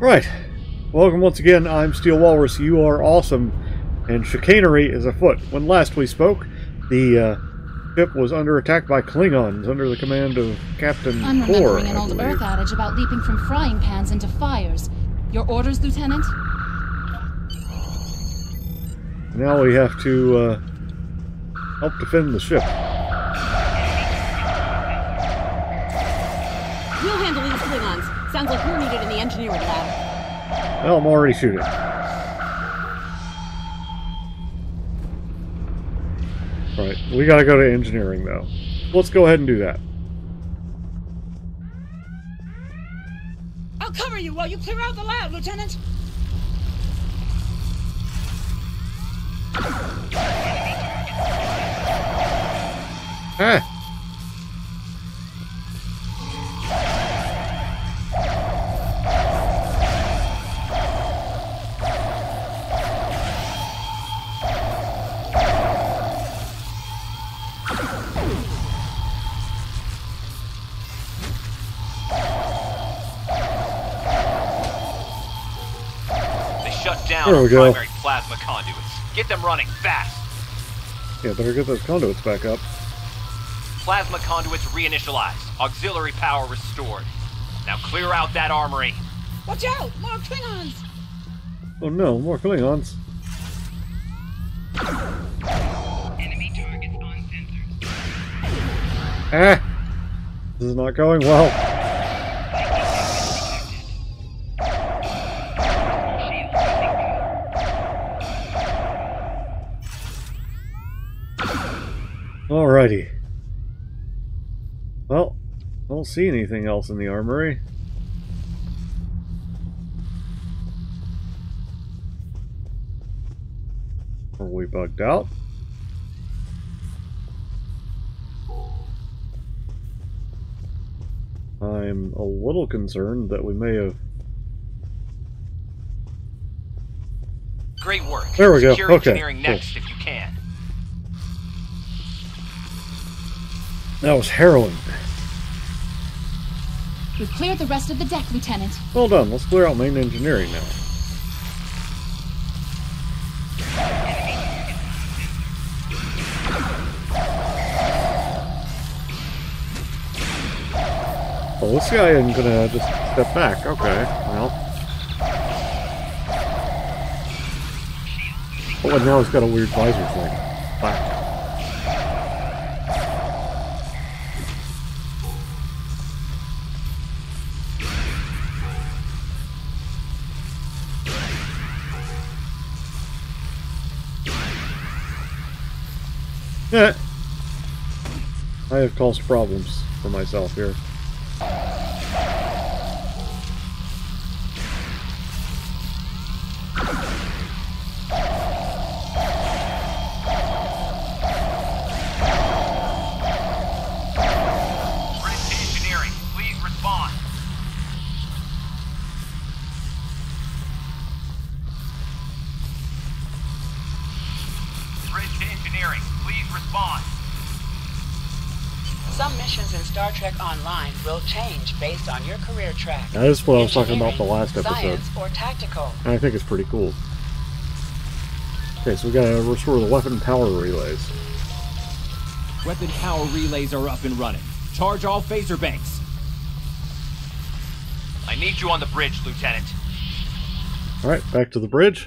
Right. Welcome once again. I'm Steel Walrus. You are awesome. And chicanery is afoot. When last we spoke, the uh, ship was under attack by Klingons under the command of Captain I'm remembering an old. Earth adage about leaping from frying pans into fires. Your orders, Lieutenant? Now we have to uh, help defend the ship. Sounds like you're needed in the engineering lab. Well, I'm already shooting. Right, we gotta go to engineering though. Let's go ahead and do that. I'll cover you while you clear out the lab, Lieutenant. Ah! Shut down There we our go. primary plasma conduits. Get them running fast. Yeah, better get those conduits back up. Plasma conduits reinitialized. Auxiliary power restored. Now clear out that armory. Watch out! More Klingons! Oh no, more Klingons. Enemy targets on sensors. Ah! This is not going well. Alrighty. Well, I don't see anything else in the armory. Are we bugged out? I'm a little concerned that we may have. Great work. There we go. Secure Okay, engineering cool. if you can. That was harrowing. We've cleared the rest of the deck, Lieutenant. Well done. Let's clear out main engineering now. Well, this guy isn't gonna just step back. Okay, well. Oh, and now he's got a weird visor thing. I have caused problems for myself here. Star Trek Online will change based on your career track. That is what I was talking about the last episode. Or tactical. And I think it's pretty cool. Okay, so we gotta restore the weapon power relays. Weapon power relays are up and running. Charge all phaser banks. I need you on the bridge, Lieutenant. Alright, back to the bridge.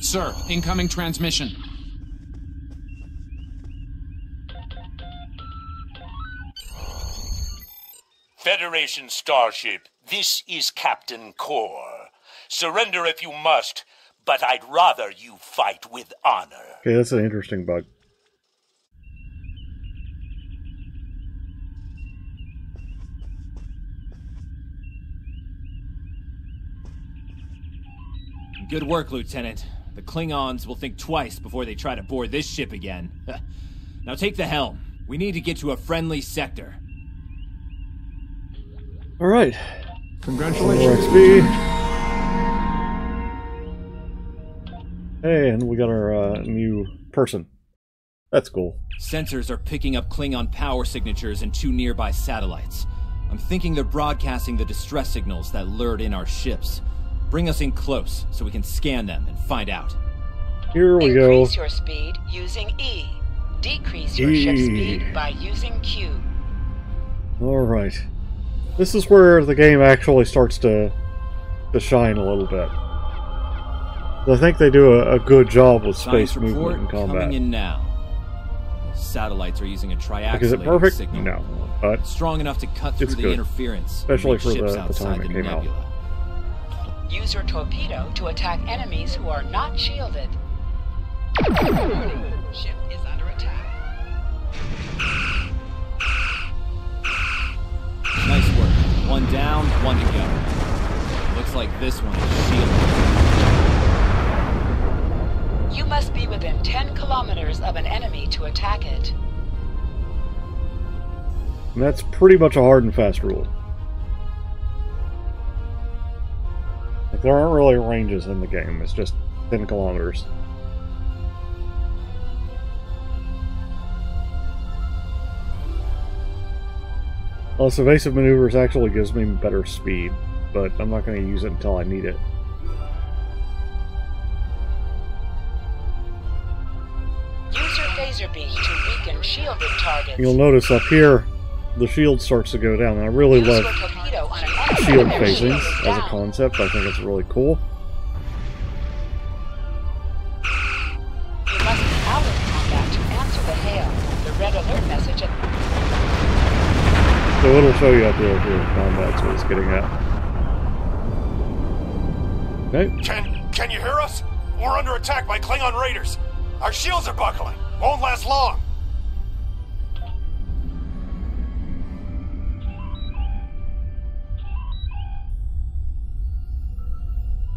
Sir, incoming transmission. Federation Starship, this is Captain Core. Surrender if you must, but I'd rather you fight with honor. Okay, that's an interesting bug. Good work, Lieutenant. The Klingons will think twice before they try to board this ship again. now take the helm. We need to get to a friendly sector. Alright. Congratulations. More XP. And we got our uh, new person. That's cool. Sensors are picking up Klingon power signatures in two nearby satellites. I'm thinking they're broadcasting the distress signals that lured in our ships. Bring us in close so we can scan them and find out. Here we go. Increase your speed using E. Decrease your ship speed by using Q. All right. This is where the game actually starts to to shine a little bit. I think they do a, a good job with space Science movement and combat. coming in now. Satellites are using a triaxulating Is it perfect? signal. No, but Strong enough to cut through the good. interference, and Especially for the- ships the outside time it the came out. nebula. Use your torpedo to attack enemies who are not shielded. Ship is One down, one to go. Looks like this one is shielded. You must be within 10 kilometers of an enemy to attack it. and that's pretty much a hard and fast rule. Like there aren't really ranges in the game. It's just ten kilometers. Uh, Plus, evasive maneuvers actually gives me better speed, but I'm not going to use it until I need it. Use your phaser beam to weaken shielded targets. You'll notice up here, the shield starts to go down. And I really Use love your torpedo on an enemy shield phasing as a concept. I think it's really cool. So it'll show you up there if you're in combat, so it's getting at. Okay, Can can you hear us? We're under attack by Klingon raiders. Our shields are buckling. Won't last long.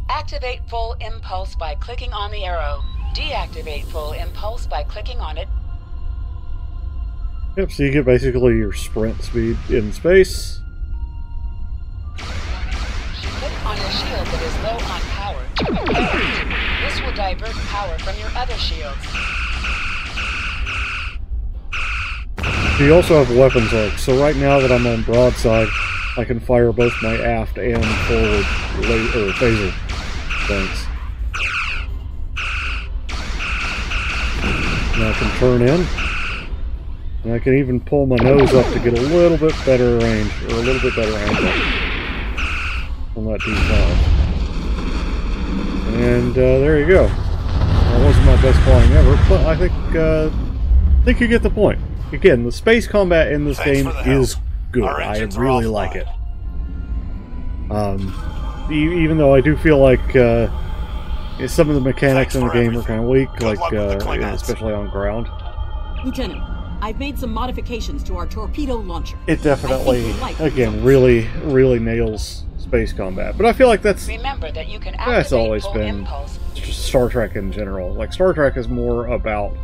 Activate full impulse by clicking on the arrow. Deactivate full impulse by clicking on it. Yep, so you get basically your sprint speed in space. Click on a shield that is low on power to repair. This will divert power from your other shields. You also have weapons like, so right now that I'm on broadside, I can fire both my aft and forward laser, phaser things. And I can turn in, and I can even pull my nose up to get a little bit better range, or a little bit better angle on that D5. And uh, there you go. That wasn't my best flying ever, but I think uh, I think you get the point. Again, the space combat in this Thanks game for the help. is good. I really like it. Um, e- even though I do feel like uh, some of the mechanics Thanks in the for game are kind of weak, Good like luck with the uh, especially on ground. Lieutenant, I've made some modifications to our torpedo launcher. It definitely, I think you'll like again, really, really nails space combat. But I feel like that's Remember that you can activate that's always been impulse. just Star Trek in general. Like Star Trek is more about.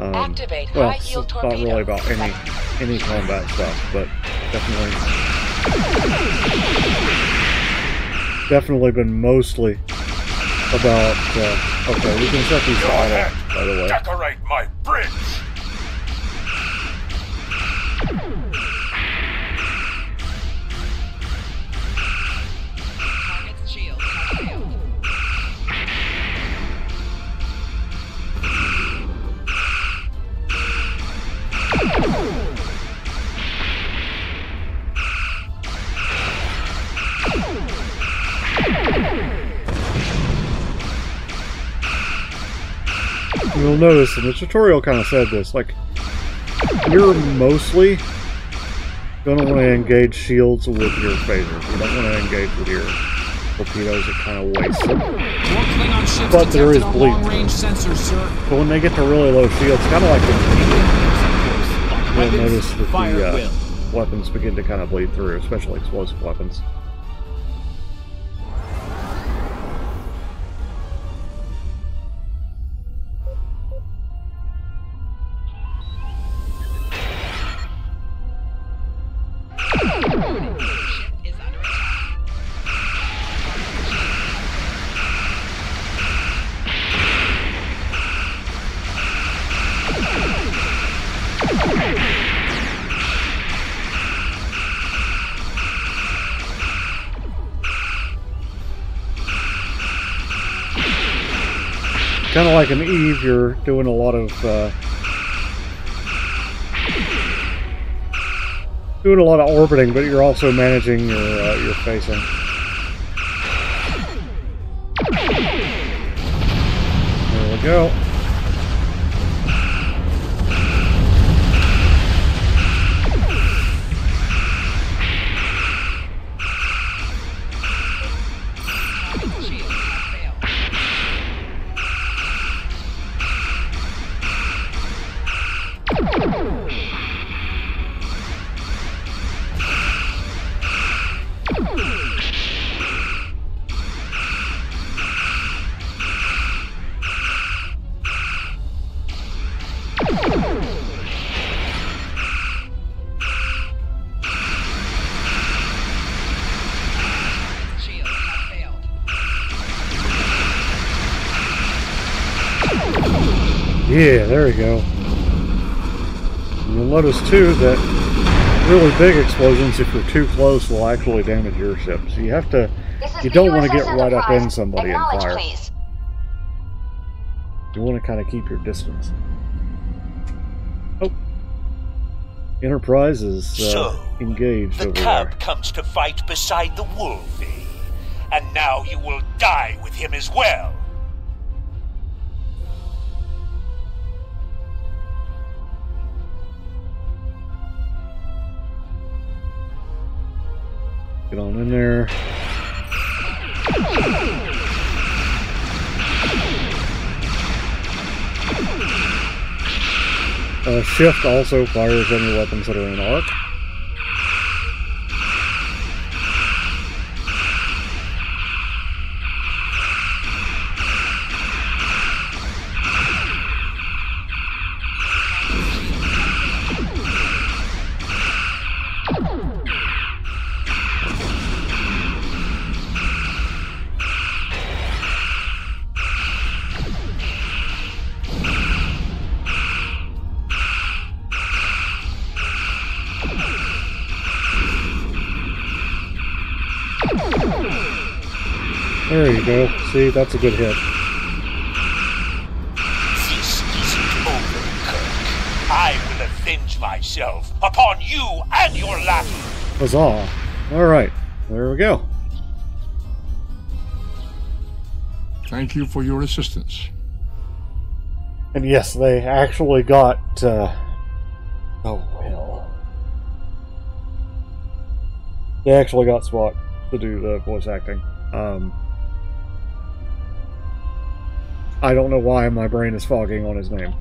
Um, Activate well, high it's yield not really about any any combat stuff, but definitely definitely been mostly about. Uh, okay, we can set these Go to idle, ahead. by the way. Decorate my bridge. You'll notice, and the tutorial kind of said this, like, you're mostly going to want to engage shields with your phasers. You don't want to engage with your torpedoes. It kind of wastes them. More Klingon ships But there is bleed. long-range sensors, sir. But when they get to really low shields, kind of like in you'll notice that the uh, weapons begin to kind of bleed through, especially explosive weapons. Kind of like an Eve, you're doing a lot of uh, doing a lot of orbiting, but you're also managing your uh, your facing. There we go. Yeah, there we go. You'll notice too that really big explosions, if you're too close, will actually damage your ship. So you have to, you don't want to get right up in somebody and fire. You want to kind of keep your distance. Oh, Enterprise is uh, So, engaged The over cub there. comes to fight beside the wolf, eh? And now you will die with him as well. Get on in there. Uh, shift also fires any weapons that are in arc. There you go. See, that's a good hit. This isn't over, Kirk. I will avenge myself upon you and your lackey. Huzzah. Alright, there we go. Thank you for your assistance. And yes, they actually got. Uh, oh, well. They actually got Spock to do the voice acting. Um, I don't know why my brain is fogging on his name.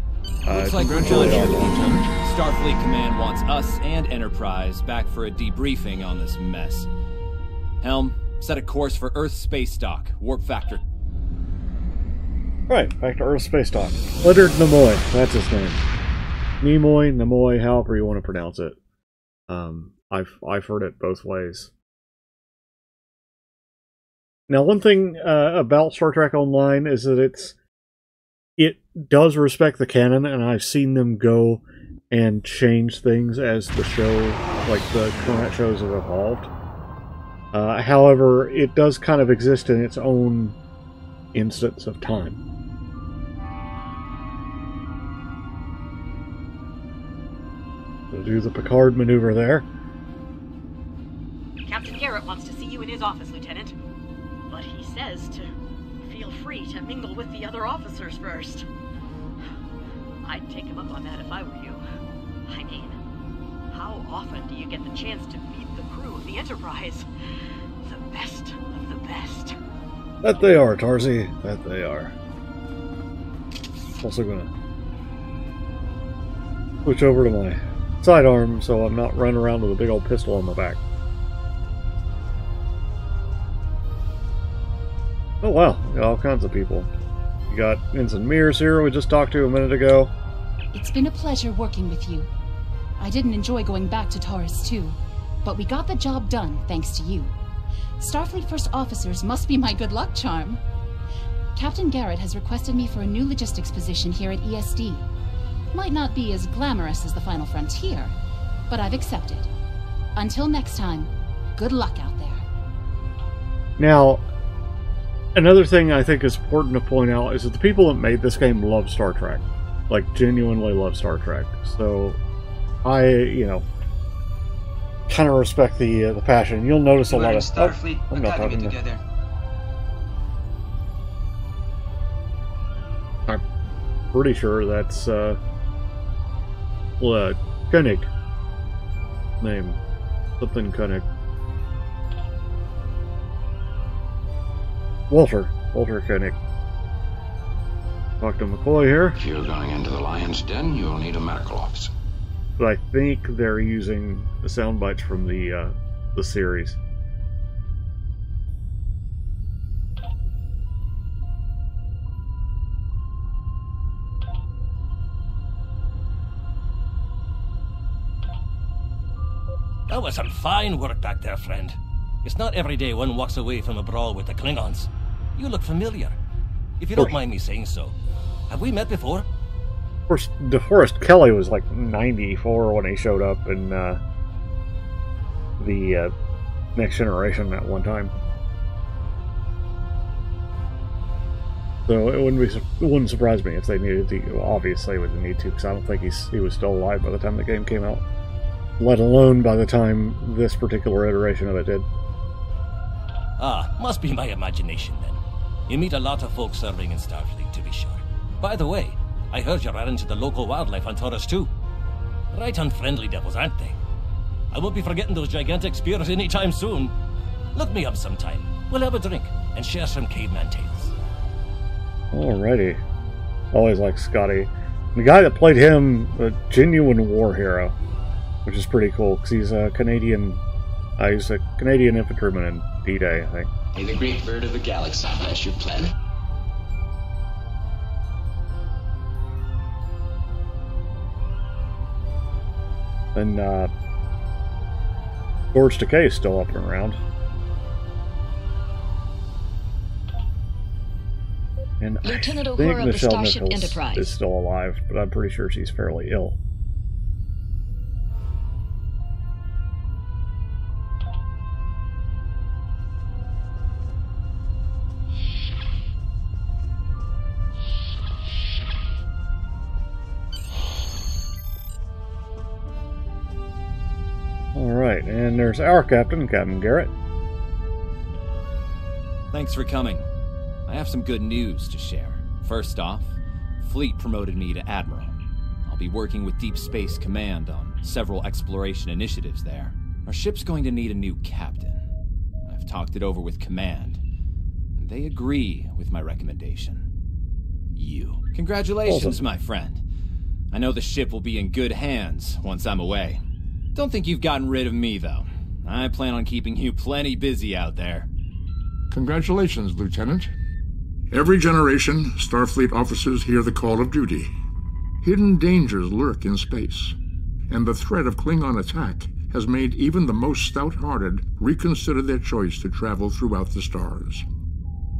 Uh, Looks it's like we're really done here, odd. Lieutenant. Starfleet Command wants us and Enterprise back for a debriefing on this mess. Helm, set a course for Earth space dock. Warp factor. Right, back to Earth Space Dock. Leonard Nimoy, that's his name. Nimoy, Nimoy, however you want to pronounce it. Um, I've I've heard it both ways. Now, one thing uh, about Star Trek Online is that it's it does respect the canon, and I've seen them go and change things as the show, like the current shows, have evolved. Uh, however, it does kind of exist in its own instance of time. So do the Picard maneuver there. Captain Garrett wants to see you in his office, Lieutenant. But he says to feel free to mingle with the other officers first. I'd take him up on that if I were you. I mean, how often do you get the chance to meet the crew of the Enterprise? The best of the best. That they are, Tarzi. That they are. Also gonna switch over to my sidearm so I'm not running around with a big old pistol on my back. Oh wow, got all kinds of people. You got Ensign Mears here, we just talked to a minute ago. It's been a pleasure working with you. I didn't enjoy going back to Taurus II, but we got the job done thanks to you. Starfleet First Officers must be my good luck charm. Captain Garrett has requested me for a new logistics position here at ESD. Might not be as glamorous as the Final Frontier, but I've accepted. Until next time, good luck out there. Now, another thing I think is important to point out is that the people that made this game love Star Trek, like genuinely love Star Trek. So, I you know kind of respect the uh, the passion. You'll notice a We're lot of. Starfleet I'm not Academy talking to- together. I'm pretty sure that's uh, well, uh, Koenig name something Koenig. Walter Walter Koenig. Dr. McCoy here. If you're going into the lion's den, you'll need a medical officer. but I think they're using the sound bites from the uh, the series. That was some fine work back there, friend. It's not every day one walks away from a brawl with the Klingons. You look familiar. If you don't mind me saying so, have we met before? Of course, DeForest Kelley was like 94 when he showed up in uh, the uh, Next Generation at one time. So it wouldn't be it wouldn't surprise me if they needed to. Obviously, would need to because I don't think he's he was still alive by the time the game came out. Let alone by the time this particular iteration of it did. Ah, must be my imagination then. You meet a lot of folks serving in Starfleet, to be sure. By the way, I heard you ran into the local wildlife on Taurus II. Right unfriendly devils, aren't they? I won't be forgetting those gigantic spears anytime soon. Look me up sometime. We'll have a drink and share some caveman tales. Alrighty. Always like Scotty. The guy that played him, a genuine war hero, which is pretty cool because he's a Canadian. Uh, he's a Canadian infantryman in D-Day, I think. May the great bird of the galaxy bless your planet. And uh, George Takei is still up and around. And Lieutenant I think Uhura of the Nichelle Starship Nichols Enterprise. is still alive, but I'm pretty sure she's fairly ill. There's our captain, Captain Garrett. Thanks for coming. I have some good news to share. First off, Fleet promoted me to Admiral. I'll be working with Deep Space Command on several exploration initiatives there. Our ship's going to need a new captain. I've talked it over with Command, and they agree with my recommendation. You. Congratulations, Awesome. my friend. I know the ship will be in good hands once I'm away. Don't think you've gotten rid of me, though. I plan on keeping you plenty busy out there. Congratulations, Lieutenant. Every generation, Starfleet officers hear the call of duty. Hidden dangers lurk in space, and the threat of Klingon attack has made even the most stout-hearted reconsider their choice to travel throughout the stars.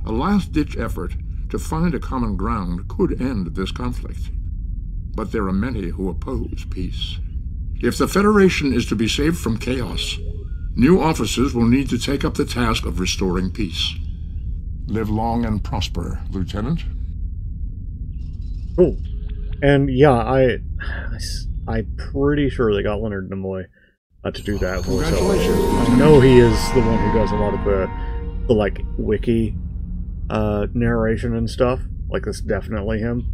A last-ditch effort to find a common ground could end this conflict. But there are many who oppose peace. If the Federation is to be saved from chaos, new officers will need to take up the task of restoring peace. Live long and prosper, Lieutenant. Cool. And yeah, I, I am pretty sure they got Leonard Nimoy uh, to do that voiceover. Congratulations. I know he is the one who does a lot of the, the like wiki uh, narration and stuff. Like that's definitely him.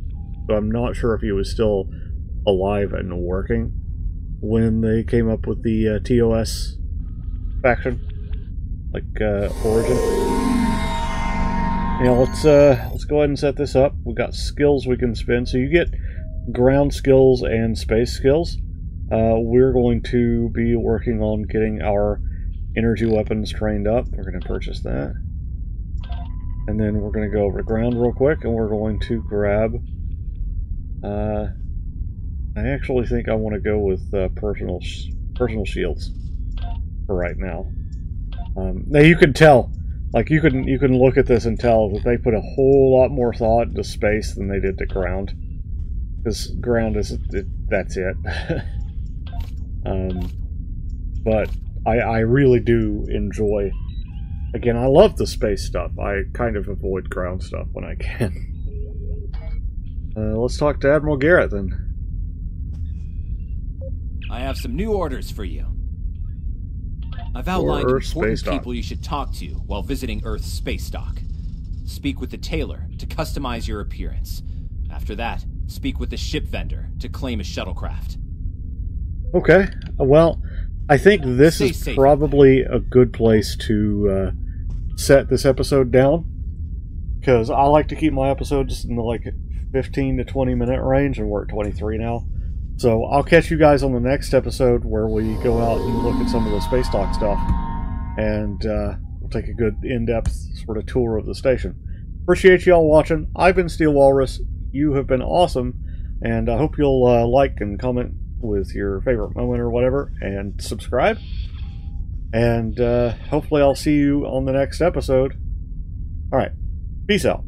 But I'm not sure if he was still alive and working when they came up with the uh, TOS faction, like uh, Origin. Yeah, let's uh let's go ahead and set this up. We got skills we can spend. So you get ground skills and space skills. Uh, we're going to be working on getting our energy weapons trained up. We're going to purchase that. And then we're going to go over to ground real quick and we're going to grab uh I actually think I want to go with uh, personal sh- personal shields for right now. Um, now you can tell like you can you can look at this and tell that they put a whole lot more thought into space than they did to ground. Because ground is it, that's it. um, but I I really do enjoy again, I love the space stuff. I kind of avoid ground stuff when I can. Uh, let's talk to Admiral Garrett then. I have some new orders for you. I've outlined Earth important people you should talk to while visiting Earth's space dock. Speak with the tailor to customize your appearance. After that, speak with the ship vendor to claim a shuttlecraft. Okay. uh, Well, I think this Stay is safe. probably a good place to uh, set this episode down because I like to keep my episodes in the like 15 to 20 minute range, and we're at 23 now. So I'll catch you guys on the next episode where we go out and look at some of the space dock stuff, and uh, we'll take a good in-depth sort of tour of the station. Appreciate you all watching. I've been Steel Walrus. You have been awesome, and I hope you'll uh, like and comment with your favorite moment or whatever, and subscribe. And uh, hopefully, I'll see you on the next episode. All right, peace out.